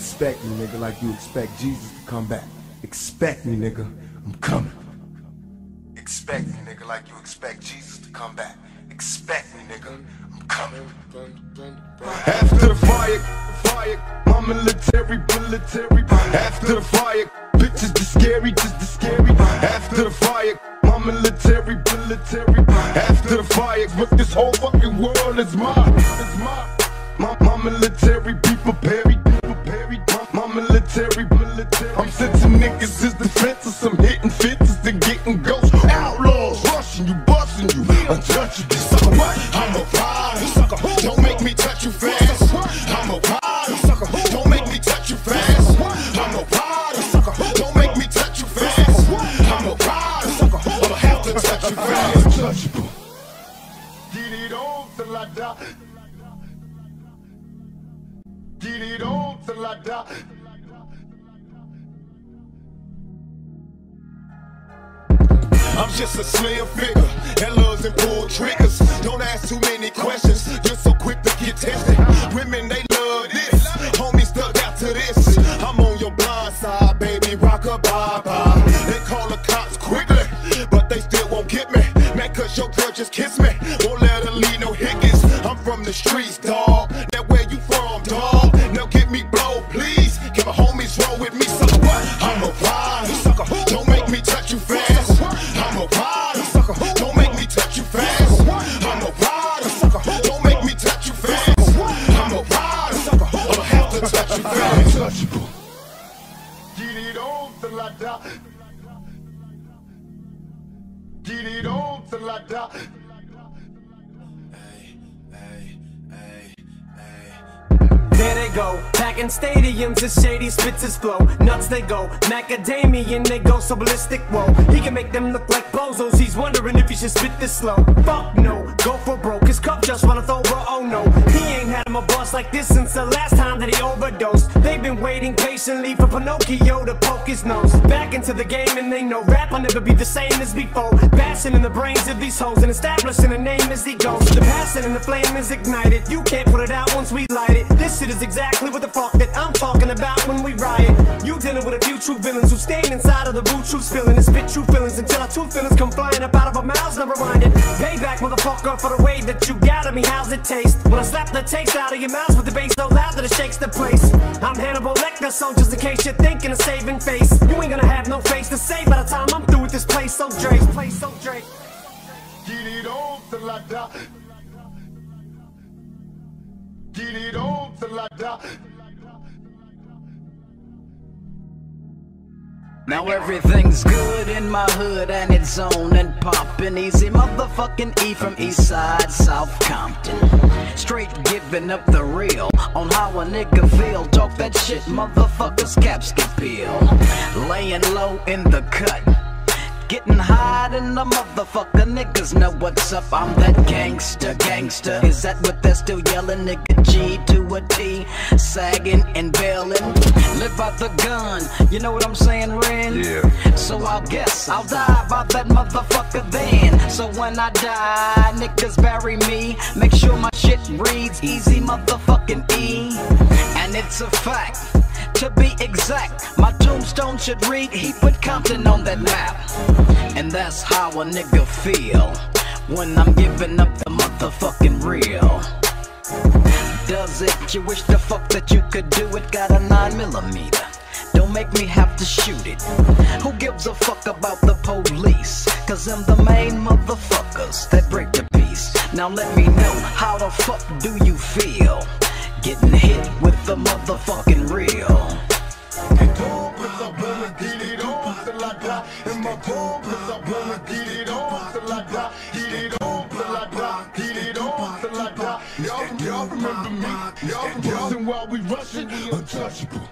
Expect me, nigga, like you expect Jesus to come back. Expect me, nigga. I'm coming. Expect me, nigga, like you expect Jesus to come back. Expect me, nigga. I'm coming. After the fire, fire, my military, military. After the fire, bitches the scary, just the scary. After the fire, my military, military. After the fire, but this whole fucking world is mine. My, my military, people perry, niggas is defenses, some hitting fences and getting ghosts. Outlaws rushing you, busting you, untouchable. Sucker what? I'm a rider. Sucker who? Don't make me touch you fast. I'm a. Sucker who? Don't make me touch you fast. I'm a. Sucker who? Don't make me touch you fast. I'm a rider. Sucker who? I'ma have to touch you fast. Untouchable. Get it on till I die. Get it on till I die. I'm just a slim figure that loves and pull triggers. Don't ask too many questions, you're so quick to get tested. Women, they love this. Homie stuck out to this. I'm on your blind side, baby. Rock a bye bye. They call the cops quickly, but they still won't get me. Man, cause your girl just kissed me. Won't let her leave no hickets. I'm from the streets, dog. That where you from, dog? Now get me blow, please. Get my homies roll with me, sucker. What? I'm a sucker. Don't make me touch you fast. On till I die. Get it on till I die. There they go, packing stadiums as Shady spits his flow. Nuts they go, macadamian they go so ballistic. Whoa, he can make them look like bozos. He's wondering if he should spit this slow. Fuck no, go for broke. His cup just runneth over. Oh no, he ain't boss like this since the last time that he overdosed. They've been waiting patiently for Pinocchio to poke his nose back into the game, and they know rap will never be the same as before. Bashing in the brains of these hoes and establishing a name as he goes. The passion and the flame is ignited. You can't put it out once we light it. This shit is exactly what the fuck that I'm talking about when we riot. You dealing with a few true villains who staying inside of the boot truths feeling and spit true feelings until our true feelings come flying up out of our mouths. Never mind it. Payback, motherfucker, for the way that you got at me. How's it taste? When I slap the taste out of your mouth with the bass so loud that it shakes the place. I'm Hannibal Lecter, so just in case you're thinking of saving face, you ain't gonna have no face to save by the time I'm through with this place. So Drake, place so Drake. Get it on till I die. Get it on till I die. Now everything's good in my hood and it's on and poppin' Eazy motherfucking E from East Side South Compton. Straight giving up the real on how a nigga feel. Talk that shit, motherfuckers caps get peeled. Laying low in the cut. Getting high in the motherfucker, niggas know what's up. I'm that gangster, gangster. Is that what they're still yelling? Nigga G to a T, sagging and bailing. Live out the gun, you know what I'm saying, Ren? Yeah. So I'll guess I'll die by that motherfucker then. So when I die, niggas bury me. Make sure my shit reads Eazy motherfucking E. And it's a fact. To be exact, my tombstone should read he put Compton on that map. And that's how a nigga feel when I'm giving up the motherfucking real. Does it? You wish the fuck that you could do it? Got a 9 millimeter. Don't make me have to shoot it. Who gives a fuck about the police? Cause I'm the main motherfuckers that break the peace. Now let me know, how the fuck do you feel? Getting hit with the motherfucking real. Die. And my bone cause I wanna get it on till I die. Get it on till I die. Get it on till I die. Y'all, y'all remember me. Y'all, and while we rushing, untouchable.